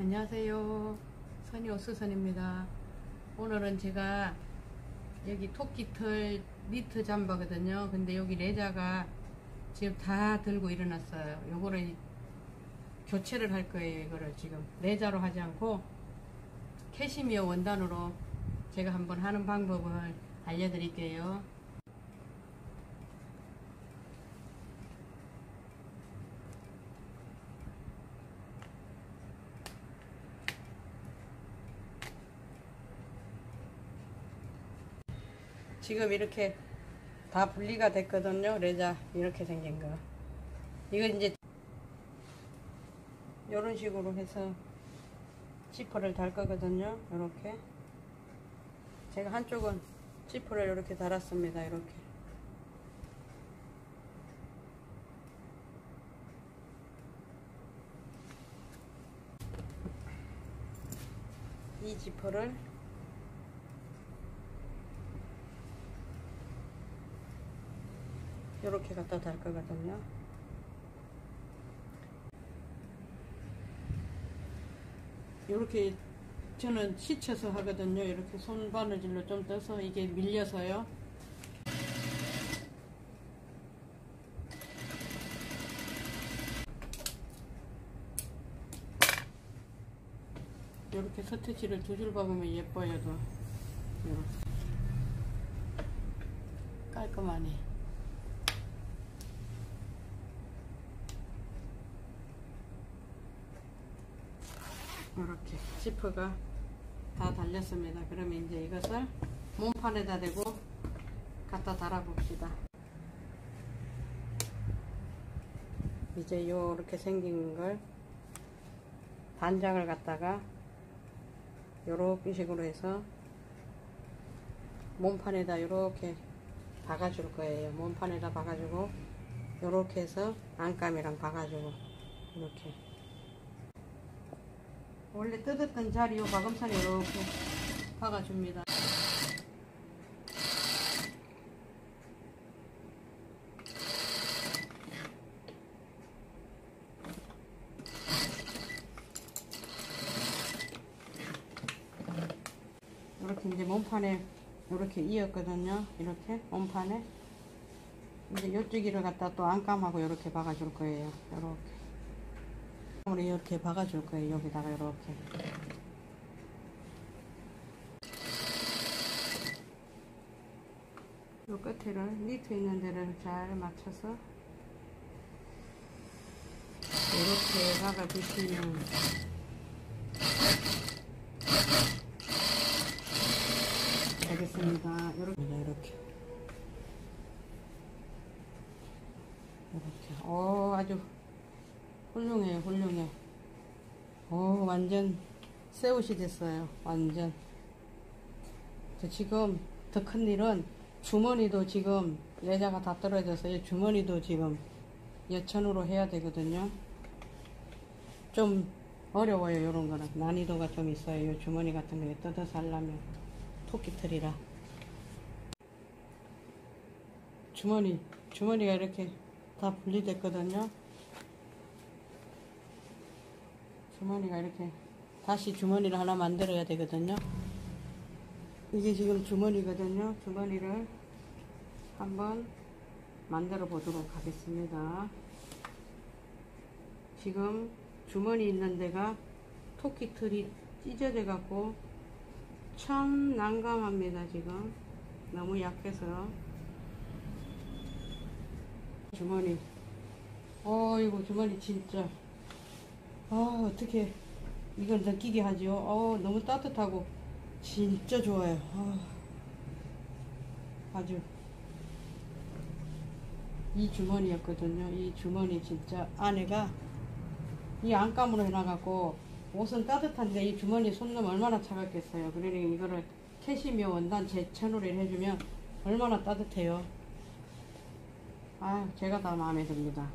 안녕하세요. 선이 오수선입니다. 오늘은 제가 여기 토끼털 니트 잠바거든요. 근데 여기 레자가 지금 다 들고 일어났어요. 요거를 교체를 할 거예요. 이거를 지금 레자로 하지 않고 캐시미어 원단으로 제가 한번 하는 방법을 알려드릴게요. 지금 이렇게 다 분리가 됐거든요. 레자 이렇게 생긴 거. 이거 이제 이런 식으로 해서 지퍼를 달 거거든요. 이렇게 제가 한쪽은 지퍼를 이렇게 달았습니다. 이렇게 이 지퍼를 이렇게 갖다 달 거거든요. 이렇게 저는 시쳐서 하거든요. 이렇게 손 바느질로 좀 떠서 이게 밀려서요. 이렇게 서태지를 두 줄 박으면 예뻐요. 도 이렇게 깔끔하네. 이렇게 지퍼가 다 달렸습니다. 그러면 이제 이것을 몸판에다 대고 갖다 달아 봅시다. 이제 요렇게 생긴 걸 반장을 갖다가 요렇게 식으로 해서 몸판에다 이렇게 박아줄 거예요. 몸판에다 박아주고 요렇게 해서 안감이랑 박아주고 이렇게 원래 뜯었던 자리 요 박음선에 이렇게 박아줍니다. 이렇게 이제 몸판에 이렇게 이었거든요. 이렇게 몸판에 이제 이쪽이를 갖다 또 안감하고 이렇게 박아줄 거예요. 이렇게. 우리 이렇게 박아줄 거예요. 여기다가 이렇게. 요 끝에를 니트 있는 데를 잘 맞춰서 이렇게 박아주시면 되겠습니다. 이렇게 이렇게 이렇게. 어 아주 훌륭해요 훌륭해. 오 완전 새 옷이 됐어요 완전. 지금 더 큰 일은 주머니도 지금 레자가 다 떨어져서 이 주머니도 지금 여천으로 해야 되거든요. 좀 어려워요 이런 거는. 난이도가 좀 있어요 이 주머니 같은 거에 뜯어서 하려면. 토끼털이라. 주머니 주머니가 이렇게 다 분리됐거든요 주머니가 이렇게 다시 주머니를 하나 만들어야 되거든요. 이게 지금 주머니거든요. 주머니를 한번 만들어 보도록 하겠습니다. 지금 주머니 있는 데가 토끼털이 찢어져 갖고 참 난감합니다. 지금 너무 약해서 주머니 어이구 주머니 진짜 아 어떻게 이걸 느끼게 하죠 어 너무 따뜻하고 진짜 좋아요. 아, 아주. 이 주머니였거든요. 이 주머니 진짜 안에가 이 안감으로 해놔갖고 옷은 따뜻한데 이 주머니 손놈 얼마나 차갑겠어요. 그러니 이거를 캐시미어 원단 제천으로 해주면 얼마나 따뜻해요. 아 제가 다 마음에 듭니다.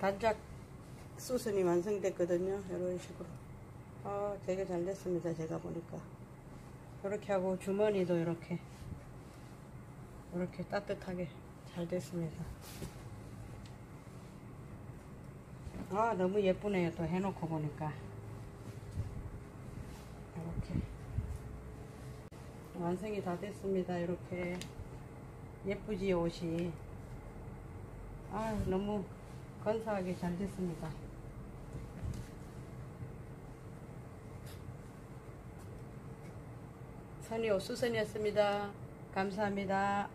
단짝 수순이 완성됐거든요. 이런 식으로. 아, 되게 잘 됐습니다. 제가 보니까. 이렇게 하고 주머니도 이렇게 이렇게 따뜻하게 잘 됐습니다. 아 너무 예쁘네요 또 해놓고 보니까 이렇게 완성이 다 됐습니다 이렇게 예쁘지요 옷이 아 너무 건사하게 잘 됐습니다 선이 옷수선이었습니다. 감사합니다